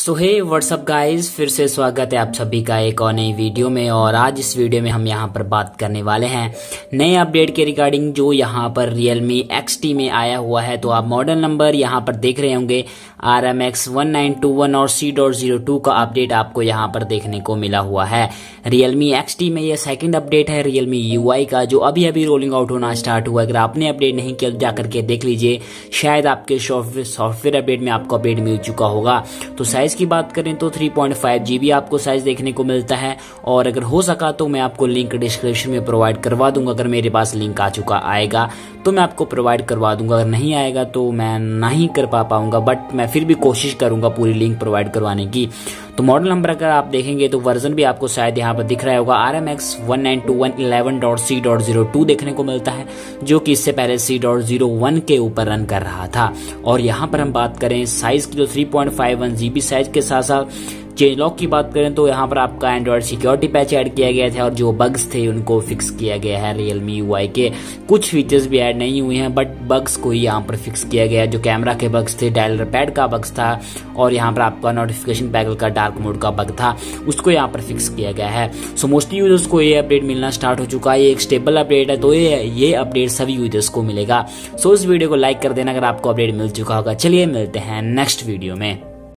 सो हे WhatsApp guys फिर से स्वागत है आप सभी का एक और नई वीडियो में। और आज इस वीडियो में हम यहाँ पर बात करने वाले हैं नए अपडेट के रिगार्डिंग जो यहाँ पर Realme XT में आया हुआ है। तो आप मॉडल नंबर यहाँ पर देख रहे होंगे। M X one nine two one और सी डॉट ज़ीरो टू का अपडेट आपको यहाँ पर देखने को मिला हुआ है। Realme XT में यह सेकंड अपडेट है। Realme UI का जो अभी अभी रोलिंग आउट होना स्टार्ट हुआ अगर आपने अपडेट नहीं किया जाकर के देख लीजिए। शायद आपके सॉफ्टवेयर अपडेट में आपको अपडेट मिल चुका होगा। तो साइज़ की बात करें तो three point five G B आपको साइज़ देखने को मिलता है। और अगर हो सका तो मैं आपको लिंक डिस्क्रिप्शन में प्रोवाइड करवा दूँगा अगर मेरे पास लिंक आ चुका आएगा। तो मैं आपको प्रोवाइड करवा दूँगा। अगर नहीं आएगा तो मैं नहीं कर पा पाऊँगा बट मैं फिर भी कोशिश करूँगा पूरी लिंक प्रोवाइड करवाने की। तो मॉडल नंबर अगर आप देखेंगे तो वर्जन भी आपको शायद यहाँ पर दिख रहा होगा। R M X one nine two one eleven dot C dot zero two देखने को मिलता है, जो कि इससे पहले सी डॉट ज़ीरो वन के ऊपर रन कर रहा था। और यहाँ पर हम बात करें साइज़ की तो three point five one GB size के साथ साथ चेंज लॉक की बात करें तो यहाँ पर आपका एंड्रॉइड सिक्योरिटी पैच ऐड किया गया था और जो बग्स थे उनको फिक्स किया गया है रियलमी यूआई के। कुछ फीचर्स भी ऐड नहीं हुए हैं बट बग्स को ही यहाँ पर फिक्स किया गया है, जो कैमरा के बग्स थे डायलर पैड का बग्स था और यहाँ पर आपका नोटिफिकेशन पैगल का डार्क मोड का बग था, उसको यहाँ पर फिक्स किया गया है। सो मोस्टली यूज़र्स को ये अपडेट मिलना स्टार्ट हो चुका है, ये एक स्टेबल अपडेट है तो ये ये अपडेट सभी यूज़र्स को मिलेगा। सो इस वीडियो को लाइक कर देना अगर आपको अपडेट मिल चुका होगा। चलिए मिलते हैं नेक्स्ट वीडियो में।